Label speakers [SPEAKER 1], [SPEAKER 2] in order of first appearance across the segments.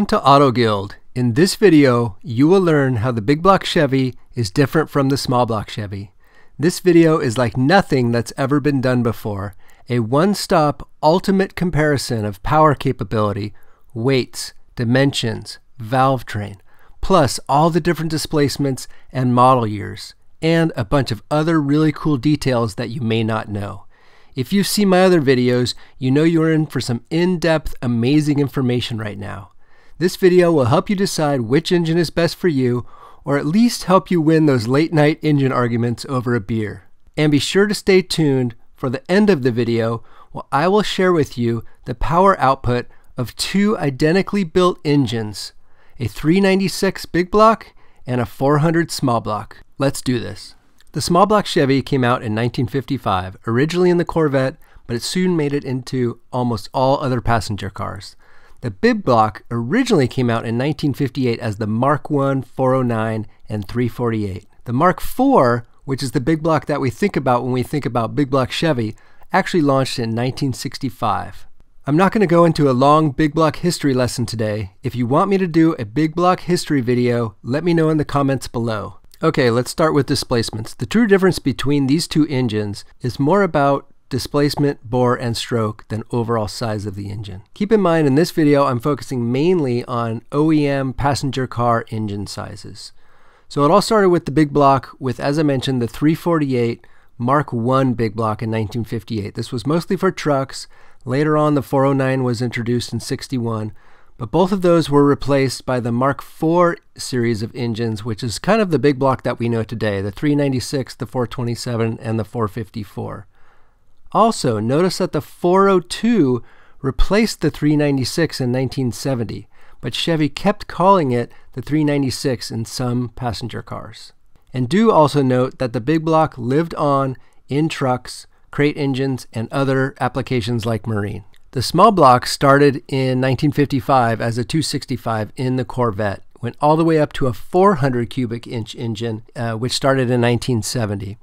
[SPEAKER 1] Welcome to Auto Guild. In this video, you will learn how the big block Chevy is different from the small block Chevy. This video is like nothing that's ever been done before. A one-stop ultimate comparison of power capability, weights, dimensions, valve train, plus all the different displacements and model years, and a bunch of other really cool details that you may not know. If you've seen my other videos, you know you're in for some in-depth, amazing information right now. This video will help you decide which engine is best for you, or at least help you win those late night engine arguments over a beer. And be sure to stay tuned for the end of the video where I will share with you the power output of two identically built engines, a 396 big block and a 400 small block. Let's do this. The small block Chevy came out in 1955, originally in the Corvette, but it soon made it into almost all other passenger cars. The big block originally came out in 1958 as the Mark I, 409, and 348. The Mark IV, which is the big block that we think about when we think about big block Chevy, actually launched in 1965. I'm not going to go into a long big block history lesson today. If you want me to do a big block history video, let me know in the comments below. Okay, let's start with displacements. The true difference between these two engines is more about displacement, bore, and stroke than overall size of the engine. Keep in mind in this video I'm focusing mainly on OEM passenger car engine sizes. So it all started with the big block with, as I mentioned, the 348 Mark I big block in 1958. This was mostly for trucks. Later on the 409 was introduced in 61, but both of those were replaced by the Mark IV series of engines, which is kind of the big block that we know today, the 396, the 427, and the 454. Also, notice that the 402 replaced the 396 in 1970, but Chevy kept calling it the 396 in some passenger cars. And do also note that the big block lived on in trucks, crate engines, and other applications like marine. The small block started in 1955 as a 265 in the Corvette, went all the way up to a 400 cubic inch engine, uh, which started in 1970.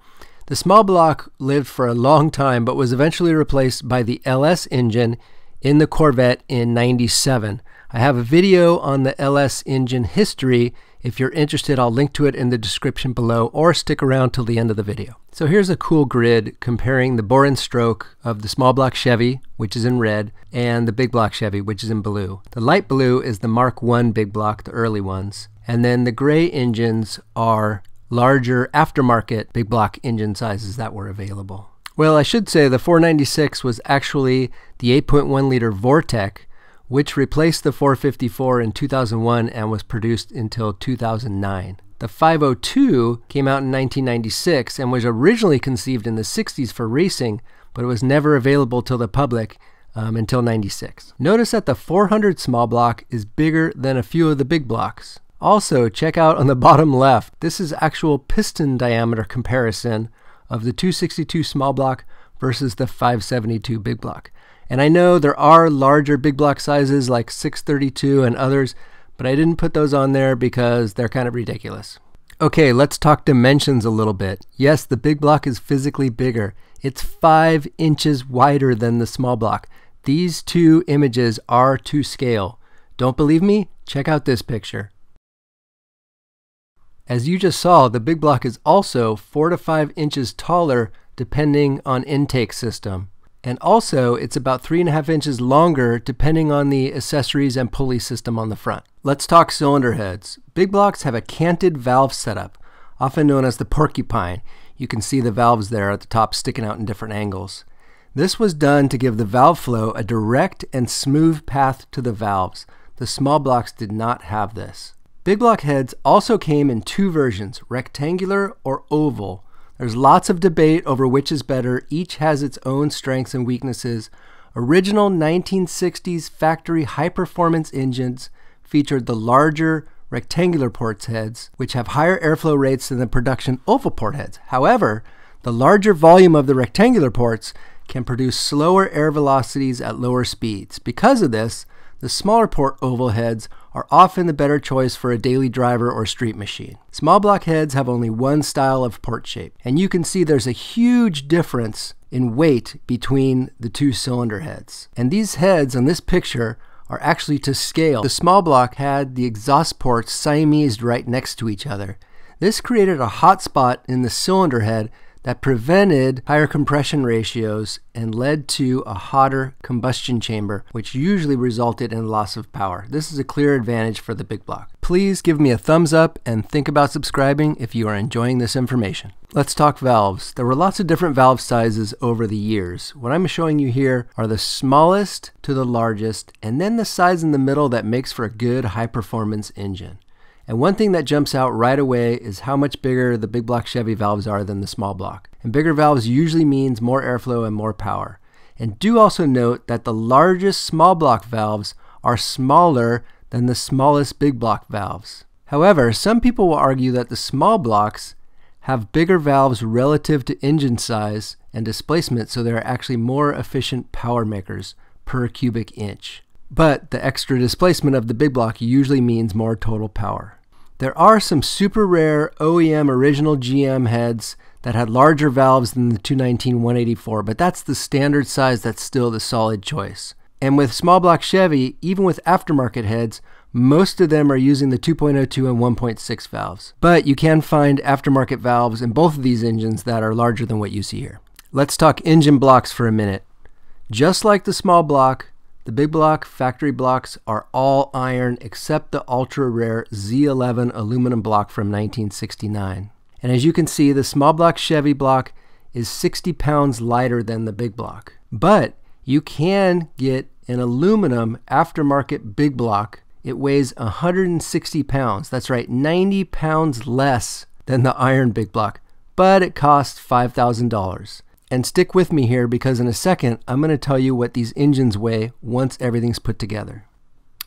[SPEAKER 1] The small block lived for a long time but was eventually replaced by the LS engine in the Corvette in 97. I have a video on the LS engine history. If you're interested, I'll link to it in the description below or stick around till the end of the video. So here's a cool grid comparing the bore and stroke of the small block Chevy, which is in red, and the big block Chevy, which is in blue. The light blue is the Mark I big block, the early ones. And then the gray engines are larger aftermarket big block engine sizes that were available. Well, I should say the 496 was actually the 8.1 liter Vortec, which replaced the 454 in 2001 and was produced until 2009. The 502 came out in 1996 and was originally conceived in the 60s for racing, but it was never available to the public um, until 96. Notice that the 400 small block is bigger than a few of the big blocks. Also, check out on the bottom left, this is actual piston diameter comparison of the 262 small block versus the 572 big block. And I know there are larger big block sizes like 632 and others, but I didn't put those on there because they're kind of ridiculous. Okay, let's talk dimensions a little bit. Yes, the big block is physically bigger. It's 5 inches wider than the small block. These two images are to scale. Don't believe me? Check out this picture. As you just saw, the big block is also 4 to 5 inches taller depending on intake system. And also, it's about 3.5 inches longer depending on the accessories and pulley system on the front. Let's talk cylinder heads. Big blocks have a canted valve setup, often known as the porcupine. You can see the valves there at the top sticking out in different angles. This was done to give the valve flow a direct and smooth path to the valves. The small blocks did not have this. Big block heads also came in two versions, rectangular or oval. There's lots of debate over which is better. Each has its own strengths and weaknesses. Original 1960s factory high performance engines featured the larger rectangular ports heads, which have higher airflow rates than the production oval port heads. However, the larger volume of the rectangular ports can produce slower air velocities at lower speeds. Because of this, the smaller port oval heads are often the better choice for a daily driver or street machine. Small block heads have only one style of port shape, and you can see there's a huge difference in weight between the two cylinder heads. And these heads on this picture are actually to scale. The small block had the exhaust ports Siamesed right next to each other. This created a hot spot in the cylinder head that prevented higher compression ratios and led to a hotter combustion chamber, which usually resulted in loss of power. This is a clear advantage for the big block. Please give me a thumbs up and think about subscribing if you are enjoying this information. Let's talk valves. There were lots of different valve sizes over the years. What I'm showing you here are the smallest to the largest, and then the size in the middle that makes for a good high performance engine. And one thing that jumps out right away is how much bigger the big block Chevy valves are than the small block. And bigger valves usually means more airflow and more power. And do also note that the largest small block valves are smaller than the smallest big block valves. However, some people will argue that the small blocks have bigger valves relative to engine size and displacement, so they're actually more efficient power makers per cubic inch. But the extra displacement of the big block usually means more total power. There are some super rare OEM original GM heads that had larger valves than the 219 184, but that's the standard size that's still the solid choice. And with small block Chevy, even with aftermarket heads, most of them are using the 2.02 and 1.6 valves. But you can find aftermarket valves in both of these engines that are larger than what you see here. Let's talk engine blocks for a minute. Just like the small block, the big block factory blocks are all iron except the ultra rare ZL1 aluminum block from 1969. And as you can see, the small block Chevy block is 60 pounds lighter than the big block. But you can get an aluminum aftermarket big block. It weighs 160 pounds. That's right, 90 pounds less than the iron big block, but it costs $5,000. And stick with me here because in a second, I'm going to tell you what these engines weigh once everything's put together.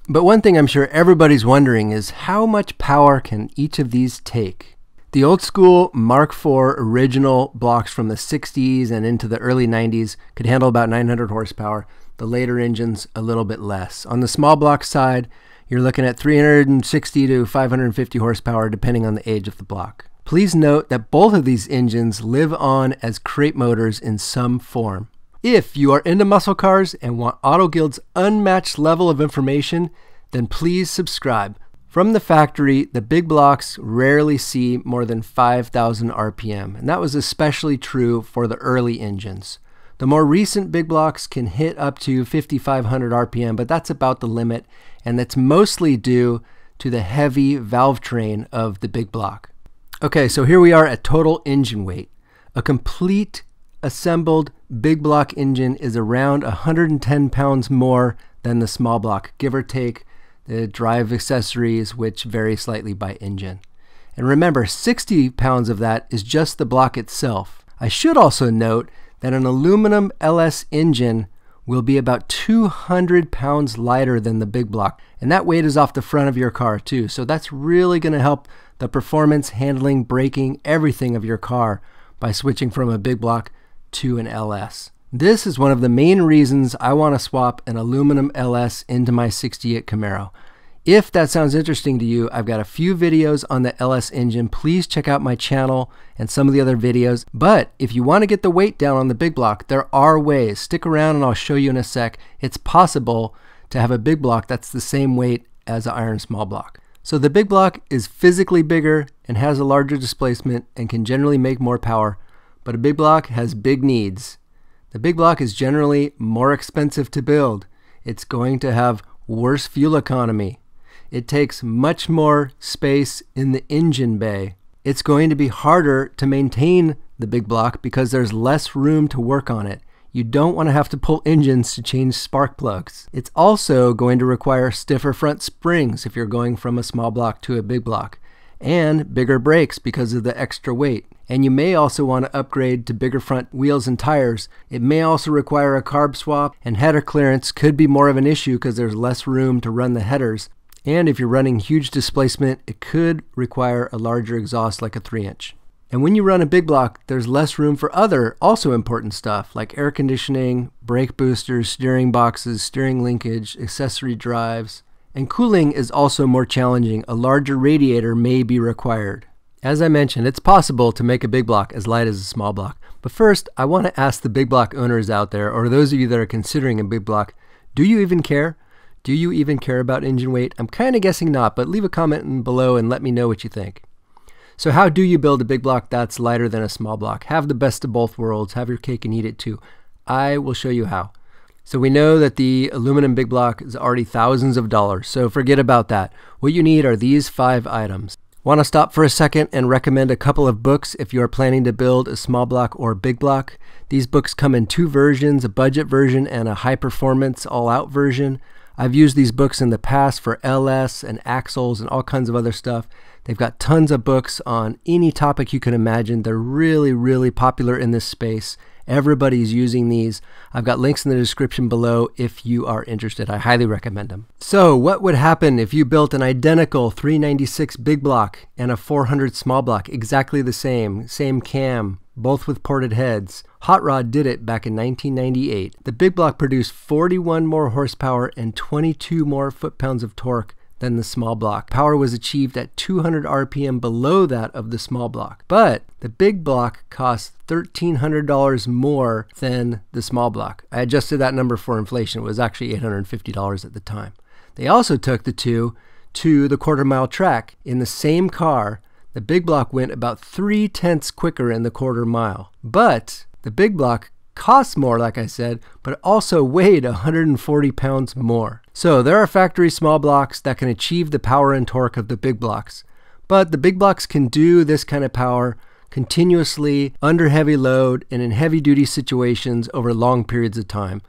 [SPEAKER 1] But one thing I'm sure everybody's wondering is how much power can each of these take? The old school Mark IV original blocks from the 60s and into the early 90s could handle about 900 horsepower. The later engines, a little bit less. On the small block side, you're looking at 360 to 550 horsepower depending on the age of the block. Please note that both of these engines live on as crate motors in some form. If you are into muscle cars and want AutoGuild's unmatched level of information, then please subscribe. From the factory, the big blocks rarely see more than 5,000 RPM, and that was especially true for the early engines. The more recent big blocks can hit up to 5,500 RPM, but that's about the limit, and that's mostly due to the heavy valve train of the big block. Okay, so here we are at total engine weight. A complete assembled big block engine is around 110 pounds more than the small block, give or take the drive accessories, which vary slightly by engine. And remember, 60 pounds of that is just the block itself. I should also note that an aluminum LS engine will be about 200 pounds lighter than the big block. And that weight is off the front of your car too. So that's really going to help the performance, handling, braking, everything of your car by switching from a big block to an LS. This is one of the main reasons I want to swap an aluminum LS into my 68 Camaro. If that sounds interesting to you, I've got a few videos on the LS engine. Please check out my channel and some of the other videos. But if you want to get the weight down on the big block, there are ways. Stick around and I'll show you in a sec. It's possible to have a big block that's the same weight as an iron small block. So the big block is physically bigger and has a larger displacement and can generally make more power, but a big block has big needs. The big block is generally more expensive to build. It's going to have worse fuel economy. It takes much more space in the engine bay. It's going to be harder to maintain the big block because there's less room to work on it. You don't want to have to pull engines to change spark plugs. It's also going to require stiffer front springs if you're going from a small block to a big block, and bigger brakes because of the extra weight. And you may also want to upgrade to bigger front wheels and tires. It may also require a carb swap, and header clearance could be more of an issue because there's less room to run the headers. And if you're running huge displacement, it could require a larger exhaust like a 3 inch. And when you run a big block, there's less room for other also important stuff like air conditioning, brake boosters, steering boxes, steering linkage, accessory drives. And cooling is also more challenging. A larger radiator may be required. As I mentioned, it's possible to make a big block as light as a small block. But first, I want to ask the big block owners out there, or those of you that are considering a big block, do you even care? Do you even care about engine weight? I'm kind of guessing not, but leave a comment below and let me know what you think. So how do you build a big block that's lighter than a small block? Have the best of both worlds. Have your cake and eat it too. I will show you how. So we know that the aluminum big block is already thousands of dollars, so forget about that. What you need are these five items. Want to stop for a second and recommend a couple of books if you are planning to build a small block or big block. These books come in two versions, a budget version and a high performance all out version. I've used these books in the past for LS and axles and all kinds of other stuff. They've got tons of books on any topic you can imagine. They're really, really popular in this space Everybody's using these. I've got links in the description below if you are interested. I highly recommend them. So, what would happen if you built an identical 396 big block and a 400 small block, exactly the same, same cam, both with ported heads? Hot Rod did it back in 1998. The big block produced 41 more horsepower and 22 more foot-pounds of torque than the small block. Power was achieved at 200 RPM below that of the small block. But the big block cost $1,300 more than the small block. I adjusted that number for inflation. It was actually $850 at the time. They also took the two to the quarter mile track. In the same car, the big block went about three tenths quicker in the quarter mile. But the big block costs more, like I said, but also weighed 140 pounds more. So there are factory small blocks that can achieve the power and torque of the big blocks. But the big blocks can do this kind of power continuously under heavy load and in heavy duty situations over long periods of time.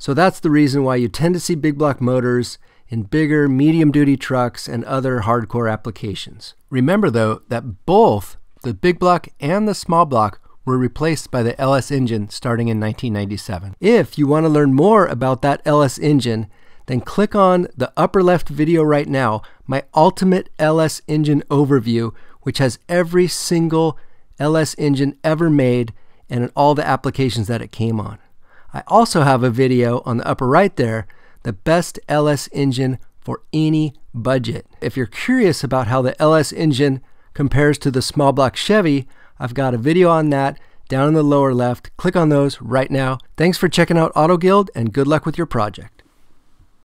[SPEAKER 1] So that's the reason why you tend to see big block motors in bigger medium duty trucks and other hardcore applications. Remember though that both the big block and the small block were replaced by the LS engine starting in 1997. If you want to learn more about that LS engine, then click on the upper left video right now, my ultimate LS engine overview, which has every single LS engine ever made and all the applications that it came on. I also have a video on the upper right there, the best LS engine for any budget. If you're curious about how the LS engine compares to the small block Chevy, I've got a video on that down in the lower left. Click on those right now. Thanks for checking out Auto Guild and good luck with your project.